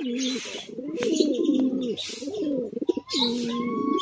なるほど。